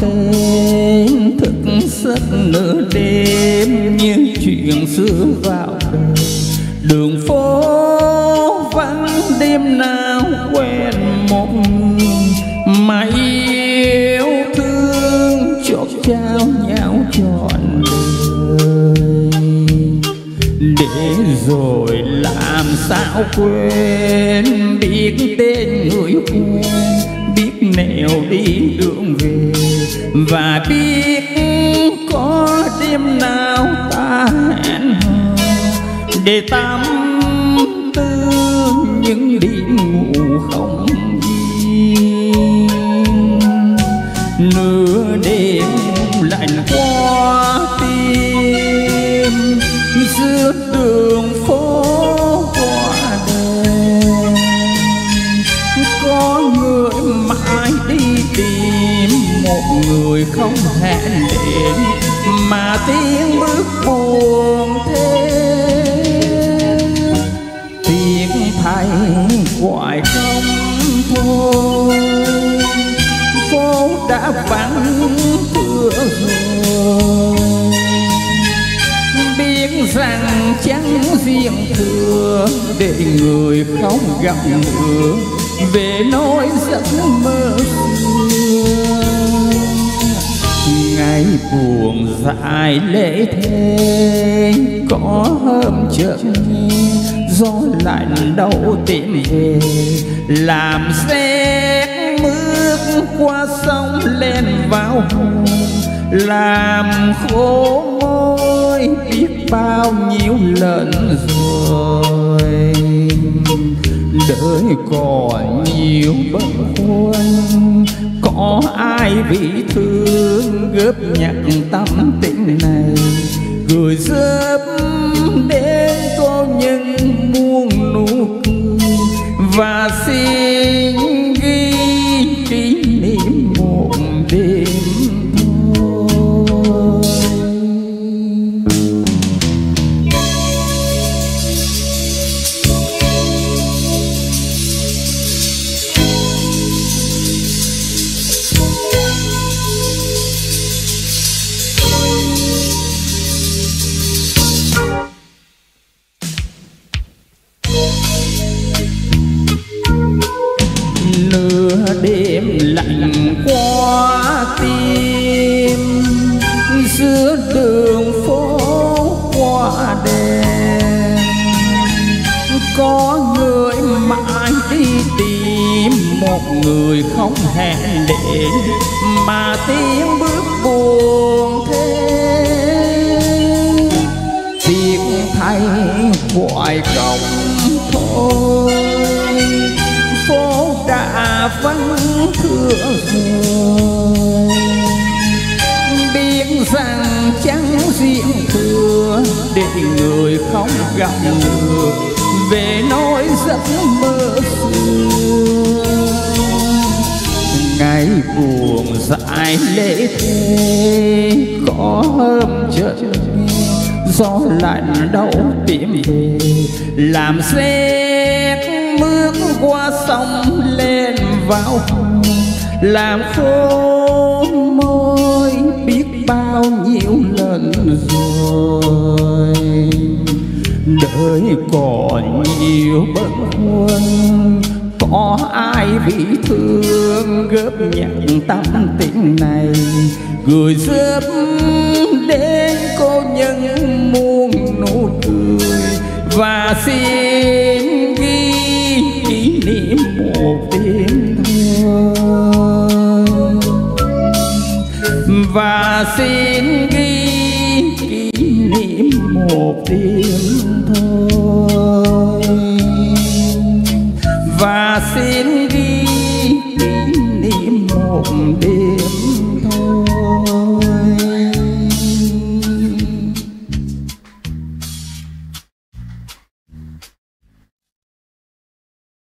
tên thức giấc nửa đêm như chuyện xưa vào đời đường phố vắng, đêm nào quen một mà yêu thương chót trao nhau trọn đời. Để rồi làm sao quên, biết tên người quen, biết nẻo đi đường về. Và biết có đêm nào ta hẹn hò để tắm tư những đêm ngủ không yên nửa đêm lạnh qua tim, giữa đường phố qua đêm. Có người mãi đi tìm, một người không hẹn đến mà tiếng bước buồn. Đã vắng cửa rồi biết rằng chẳng riêng thừa để người không gặp nữa về nỗi giấc mơ ngày buồn dài lễ thế có hôm chợt gió lạnh đâu tìm về làm xe mướt qua sông lên vào hồ làm khô môi biết bao nhiêu lần rồi. Đời còn nhiều bận khoăn, có ai bị thương góp nhặt tâm tình này? Gửi giúp đến cô nhân muôn nụ cười và xin lạnh qua tim. Giữa đường phố qua đèn, có người mãi đi tìm một người không hẹn để mà tiếng bước buồn thêm. Việc thay hoài không thôi phố đã vắng thưa rồi biết rằng chẳng riêng thừa để người không gặp được, về nỗi giấc mơ xưa. Ngày buồn dài lễ thế có hôm chợt gió lạnh đâu tìm về, làm xe qua sông lên vào hồ làm khô môi biết bao nhiêu lần rồi. Đời còn nhiều bận khoăn có ai bị thương góp nhận tâm tình này? Gửi giúp đến cô nhân muôn nụ cười. Và xin và xin ghi kỷ niệm một đêm